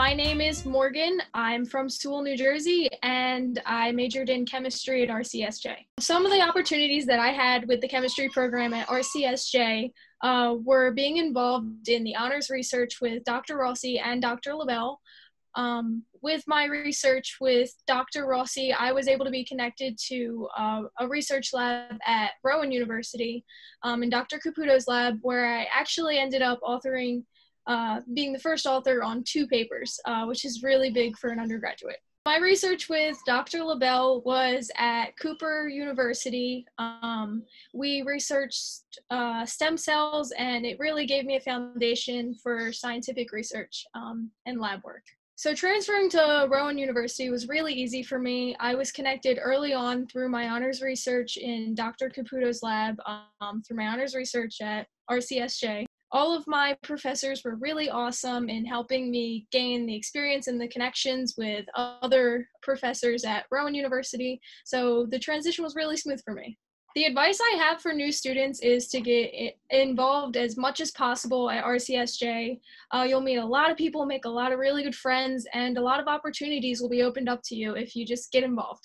My name is Morgan. I'm from Sewell, New Jersey, and I majored in chemistry at RCSJ. Some of the opportunities that I had with the chemistry program at RCSJ uh, were being involved in the honors research with Dr. Rossi and Dr. LaBelle. Um, with my research with Dr. Rossi, I was able to be connected to uh, a research lab at Rowan University um, in Dr. Caputo's lab, where I actually ended up authoring uh, being the first author on two papers, uh, which is really big for an undergraduate. My research with Dr. LaBelle was at Cooper University. Um, we researched uh, stem cells, and it really gave me a foundation for scientific research um, and lab work. So transferring to Rowan University was really easy for me. I was connected early on through my honors research in Dr. Caputo's lab, um, through my honors research at RCSJ all of my professors were really awesome in helping me gain the experience and the connections with other professors at Rowan University. So the transition was really smooth for me. The advice I have for new students is to get involved as much as possible at RCSJ. Uh, you'll meet a lot of people, make a lot of really good friends, and a lot of opportunities will be opened up to you if you just get involved.